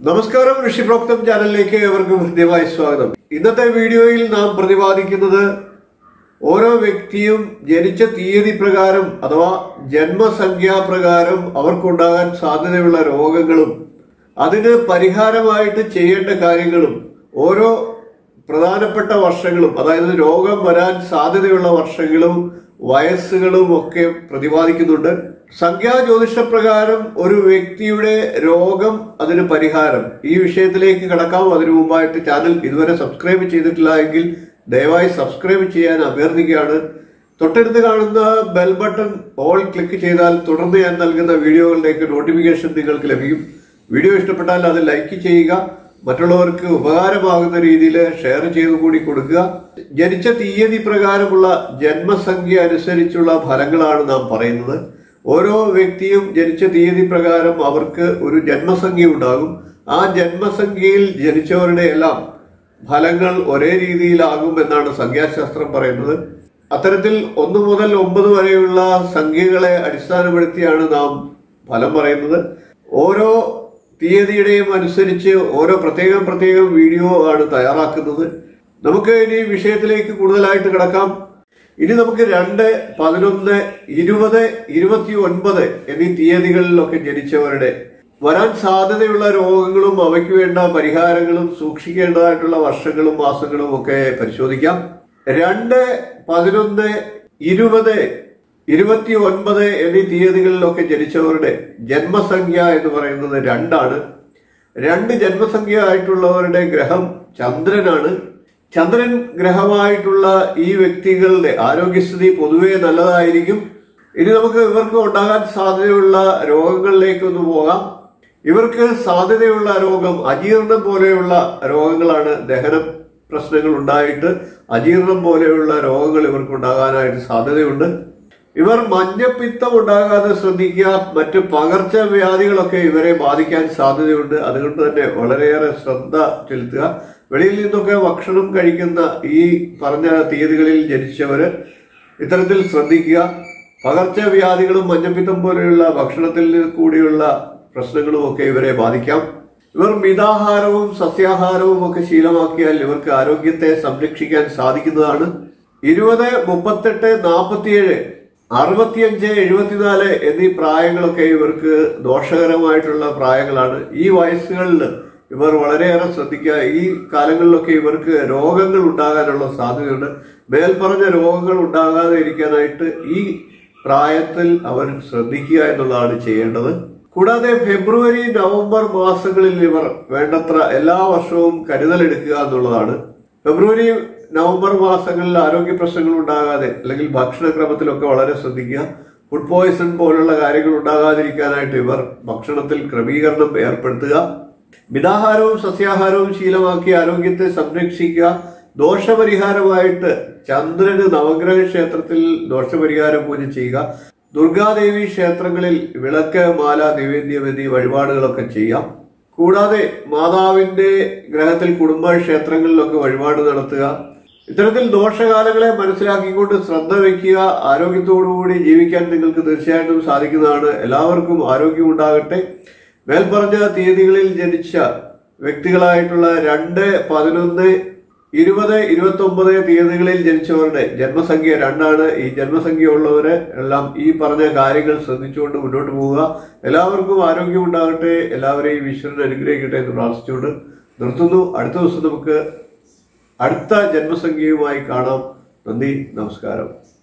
നമസ്കാരം ഋഷിപ്രോക്തം ചാനലിലേക്ക് ഏവർക്കും ഹൃദ്യമായ സ്വാഗതം. ഇന്നത്തെ വീഡിയോയിൽ നാം പ്രതിപാദിക്കുന്നത് ഓരോ വ്യക്തിയും ജനിച്ച തീയതി പ്രകാരം അഥവാ ജന്മസംഖ്യാപ്രകാരം അവർക്കുണ്ടാകാൻ സാധ്യതയുള്ള രോഗങ്ങളും അതിന് പരിഹാരമായിട്ട് ചെയ്യേണ്ട കാര്യങ്ങളും ഓരോ പ്രധാനപ്പെട്ട വർഷങ്ങളും അതായത് രോഗം വരാൻ സാധ്യതയുള്ള വർഷങ്ങളും വയസ്സുകളും ഒക്കെ പ്രതിപാദിക്കുന്നുണ്ട്. സംഖ്യാ ജ്യോതിഷപ്രകാരം ഒരു വ്യക്തിയുടെ രോഗം അതിന് പരിഹാരം. ഈ വിഷയത്തിലേക്ക് കടക്കാം. അതിനു മുമ്പായിട്ട് ചാനൽ ഇതുവരെ സബ്സ്ക്രൈബ് ചെയ്തിട്ടില്ല എങ്കിൽ ദയവായി സബ്സ്ക്രൈബ് ചെയ്യാൻ അഭ്യർത്ഥിക്കുകയാണ്. തൊട്ടടുത്ത് കാണുന്ന ബെൽ ബട്ടൺ ഓൾ ക്ലിക്ക് ചെയ്താൽ തുടർന്ന് ഞാൻ നൽകുന്ന വീഡിയോകളിലേക്ക് നോട്ടിഫിക്കേഷൻ നിങ്ങൾക്ക് ലഭിക്കും. വീഡിയോ ഇഷ്ടപ്പെട്ടാൽ അത് ലൈക്ക് ചെയ്യുക. മറ്റുള്ളവർക്ക് ഉപകാരമാകുന്ന രീതിയിൽ ഷെയർ ചെയ്ത് കൂടി കൊടുക്കുക. ജനിച്ച തീയതി പ്രകാരമുള്ള ജന്മസംഖ്യ അനുസരിച്ചുള്ള ഫലങ്ങളാണ് നാം പറയുന്നത്. ഓരോ വ്യക്തിയും ജനിച്ച തീയതി പ്രകാരം അവർക്ക് ഒരു ജന്മസംഖ്യ ഉണ്ടാകും. ആ ജന്മസംഖ്യയിൽ ജനിച്ചവരുടെ എല്ലാം ഫലങ്ങൾ ഒരേ രീതിയിലാകും എന്നാണ് സംഖ്യാശാസ്ത്രം പറയുന്നത്. അത്തരത്തിൽ ഒന്ന് മുതൽ ഒമ്പത് വരെയുള്ള സംഖ്യകളെ അടിസ്ഥാനപ്പെടുത്തിയാണ് നാം ഫലം പറയുന്നത്. ഓരോ തീയതിയുടെയും അനുസരിച്ച് ഓരോ പ്രത്യേകം പ്രത്യേകം വീഡിയോ ആണ് തയ്യാറാക്കുന്നത്. നമുക്ക് ഇനി വിഷയത്തിലേക്ക് കൂടുതലായിട്ട് കിടക്കാം. ഇനി നമുക്ക് രണ്ട് പതിനൊന്ന് ഇരുപത് ഇരുപത്തി ഒൻപത് എന്നീ തീയതികളിലൊക്കെ ജനിച്ചവരുടെ വരാൻ സാധ്യതയുള്ള രോഗങ്ങളും അവയ്ക്ക് വേണ്ട പരിഹാരങ്ങളും സൂക്ഷിക്കേണ്ടതായിട്ടുള്ള വർഷങ്ങളും മാസങ്ങളും ഒക്കെ പരിശോധിക്കാം. രണ്ട് പതിനൊന്ന് ഇരുപത് ഇരുപത്തി ഒൻപത് എന്നീ തീയതികളിലൊക്കെ ജനിച്ചവരുടെ ജന്മസംഖ്യ എന്ന് പറയുന്നത് രണ്ടാണ്. രണ്ട് ജന്മസംഖ്യ ആയിട്ടുള്ളവരുടെ ഗ്രഹം ചന്ദ്രനാണ്. ചന്ദ്രൻ ഗ്രഹമായിട്ടുള്ള ഈ വ്യക്തികളുടെ ആരോഗ്യസ്ഥിതി പൊതുവെ നല്ലതായിരിക്കും. ഇനി നമുക്ക് ഇവർക്ക് ഉണ്ടാകാൻ സാധ്യതയുള്ള രോഗങ്ങളിലേക്ക് ഒന്ന് പോകാം. ഇവർക്ക് സാധ്യതയുള്ള രോഗം അജീർണം പോലെയുള്ള രോഗങ്ങളാണ് ദഹന പ്രശ്നങ്ങൾ ഉണ്ടായിട്ട്. അജീർണം പോലെയുള്ള രോഗങ്ങൾ ഇവർക്ക് ഉണ്ടാകാനായിട്ട് സാധ്യതയുണ്ട്. ഇവർ മഞ്ഞപ്പിത്തം ഉണ്ടാകാതെ ശ്രദ്ധിക്കുക മറ്റ് പകർച്ചവ്യാധികളൊക്കെ ഇവരെ ബാധിക്കാൻ സാധ്യതയുണ്ട്. അതുകൊണ്ട് തന്നെ വളരെയേറെ ശ്രദ്ധ ചെലുത്തുക. വെളിയിൽ നിന്നൊക്കെ ഭക്ഷണം കഴിക്കുന്ന ഈ പറഞ്ഞ തീയതികളിൽ ജനിച്ചവർ ഇത്തരത്തിൽ ശ്രദ്ധിക്കുക. പകർച്ചവ്യാധികളും മഞ്ഞപ്പിത്തം പോലെയുള്ള ഭക്ഷണത്തിൽ കൂടിയുള്ള പ്രശ്നങ്ങളും ഒക്കെ ഇവരെ ബാധിക്കാം. ഇവർ മിതാഹാരവും സസ്യാഹാരവും ഒക്കെ ശീലമാക്കിയാൽ ഇവർക്ക് ആരോഗ്യത്തെ സംരക്ഷിക്കാൻ സാധിക്കുന്നതാണ്. ഇരുപത് മുപ്പത്തെട്ട് നാൽപ്പത്തിയേഴ് അറുപത്തിയഞ്ച് എഴുപത്തിനാല് എന്നീ പ്രായങ്ങളൊക്കെ ഇവർക്ക് ദോഷകരമായിട്ടുള്ള പ്രായങ്ങളാണ്. ഈ വയസ്സുകളിൽ ഇവർ വളരെയേറെ ശ്രദ്ധിക്കുക. ഈ കാലങ്ങളിലൊക്കെ ഇവർക്ക് രോഗങ്ങൾ ഉണ്ടാകാനുള്ള സാധ്യതയുണ്ട്. മേൽപ്പറഞ്ഞ രോഗങ്ങൾ ഉണ്ടാകാതെ ഇരിക്കാനായിട്ട് ഈ പ്രായത്തിൽ അവർ ശ്രദ്ധിക്കുക എന്നുള്ളതാണ് ചെയ്യേണ്ടത്. കൂടാതെ ഫെബ്രുവരി നവംബർ മാസങ്ങളിൽ ഇവർ വേണ്ടത്ര എല്ലാ വർഷവും കരുതലെടുക്കുക എന്നുള്ളതാണ്. ഫെബ്രുവരി നവംബർ മാസങ്ങളിൽ ആരോഗ്യ പ്രശ്നങ്ങൾ ഉണ്ടാകാതെ അല്ലെങ്കിൽ ഭക്ഷണക്രമത്തിലൊക്കെ വളരെ ശ്രദ്ധിക്കുക. ഫുഡ് പോയ്സൺ പോലുള്ള കാര്യങ്ങൾ ഉണ്ടാകാതിരിക്കാനായിട്ട് ഇവർ ഭക്ഷണത്തിൽ ക്രമീകരണം ഏർപ്പെടുത്തുക. മിതാഹാരവും സസ്യാഹാരവും ശീലമാക്കി ആരോഗ്യത്തെ സംരക്ഷിക്കുക. ദോഷപരിഹാരമായിട്ട് ചന്ദ്രന് നവഗ്രഹ ക്ഷേത്രത്തിൽ ദോഷപരിഹാര പൂജ ചെയ്യുക. ദുർഗാദേവി ക്ഷേത്രങ്ങളിൽ വിളക്ക് മാല നിവേദ്യം എന്നീ വഴിപാടുകളൊക്കെ ചെയ്യാം. കൂടാതെ മാതാവിന്റെ ഗ്രഹത്തിൽ കുടുംബ ക്ഷേത്രങ്ങളിലൊക്കെ വഴിപാട് നടത്തുക. ഇത്തരത്തിൽ ദോഷകാലങ്ങളെ മനസ്സിലാക്കിക്കൊണ്ട് ശ്രദ്ധ വയ്ക്കുക ആരോഗ്യത്തോടുകൂടി ജീവിക്കാൻ നിങ്ങൾക്ക് തീർച്ചയായിട്ടും സാധിക്കുന്നതാണ്. എല്ലാവർക്കും ആരോഗ്യമുണ്ടാകട്ടെ മേൽപ്പറഞ്ഞ തീയതികളിൽ ജനിച്ച വ്യക്തികളായിട്ടുള്ള രണ്ട് പതിനൊന്ന് ഇരുപത് ഇരുപത്തി ഒമ്പത് തീയതികളിൽ ജനിച്ചവരുടെ ജന്മസംഖ്യ രണ്ടാണ്. ഈ ജന്മസംഖ്യ ഉള്ളവരെ എല്ലാം ഈ പറഞ്ഞ കാര്യങ്ങൾ ശ്രദ്ധിച്ചുകൊണ്ട് മുന്നോട്ട് പോവുക. എല്ലാവർക്കും ആരോഗ്യമുണ്ടാകട്ടെ എല്ലാവരെയും ഈശ്വരൻ അനുഗ്രഹിക്കട്ടെ എന്ന് പ്രാർത്ഥിച്ചുകൊണ്ട് നിർത്തുന്നു. അടുത്ത ദിവസം നമുക്ക് അടുത്ത ജന്മസംഖ്യയുമായി കാണാം. നന്ദി നമസ്കാരം.